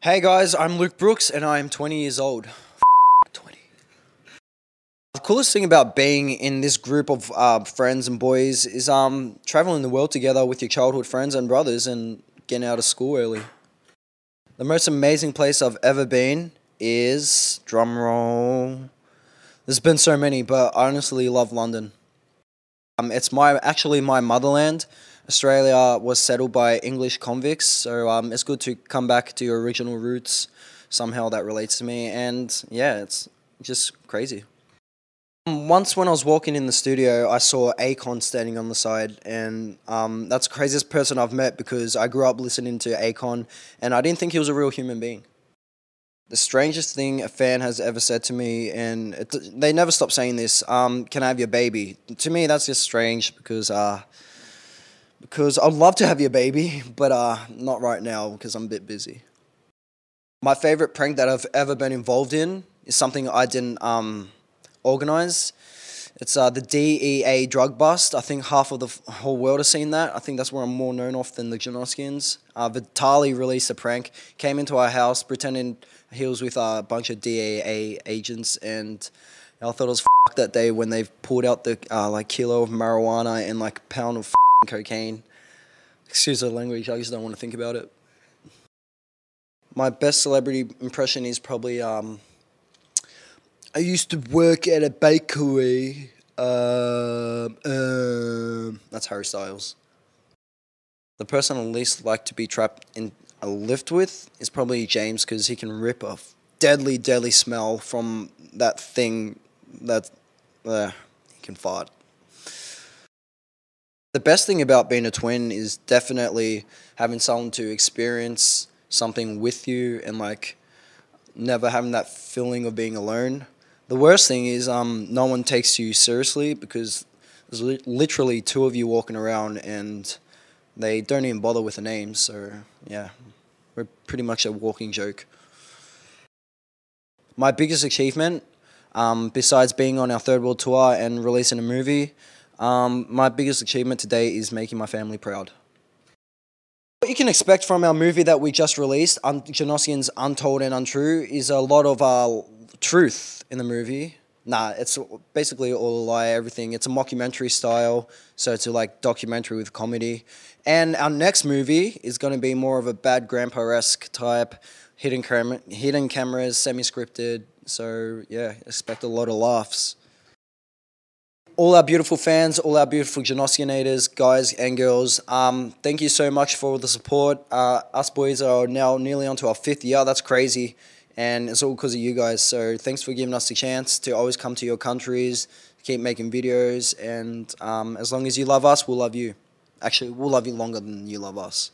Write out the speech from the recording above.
Hey guys, I'm Luke Brooks and I am 20 years old. 20. The coolest thing about being in this group of uh, friends and boys is um, traveling the world together with your childhood friends and brothers and getting out of school early. The most amazing place I've ever been is drumroll. There's been so many, but I honestly love London. Um, it's my actually my motherland. Australia was settled by English convicts, so um, it's good to come back to your original roots. Somehow that relates to me, and yeah, it's just crazy. Um, Once when I was walking in the studio, I saw Akon standing on the side, and um, that's the craziest person I've met because I grew up listening to Akon, and I didn't think he was a real human being. The strangest thing a fan has ever said to me, and it, they never stop saying this. Um, can I have your baby? To me, that's just strange because uh, because I'd love to have your baby, but uh, not right now because I'm a bit busy. My favorite prank that I've ever been involved in is something I didn't um, organize. It's uh, the DEA drug bust. I think half of the whole world has seen that. I think that's where I'm more known off than the Janoskians. Uh, Vitaly released a prank, came into our house pretending he was with a bunch of DEA agents, and I thought it was that day when they pulled out the uh, like kilo of marijuana and like pound of cocaine. Excuse the language, I just don't want to think about it. My best celebrity impression is probably um, I used to work at a bakery. Um, um, that's Harry Styles. The person I least like to be trapped in a lift with is probably James because he can rip a deadly, deadly smell from that thing that uh, he can fart. The best thing about being a twin is definitely having someone to experience something with you and like never having that feeling of being alone. The worst thing is um, no one takes you seriously because there's li- literally two of you walking around and they don't even bother with the names. So yeah, we're pretty much a walking joke. My biggest achievement, um, besides being on our third world tour and releasing a movie, um, my biggest achievement today is making my family proud. What you can expect from our movie that we just released, Un- Janoskian's Untold and Untrue, is a lot of uh, truth in the movie. Nah, it's basically all a lie, everything. It's a mockumentary style, so it's a like documentary with comedy. And our next movie is going to be more of a bad grandpa esque type, hidden, cam- hidden cameras, semi scripted. So yeah, expect a lot of laughs all our beautiful fans, all our beautiful Janoskianators, guys and girls, um, thank you so much for the support. Uh, us boys are now nearly onto our fifth year. That's crazy. And it's all because of you guys. So thanks for giving us the chance to always come to your countries, keep making videos. And um, as long as you love us, we'll love you. Actually, we'll love you longer than you love us.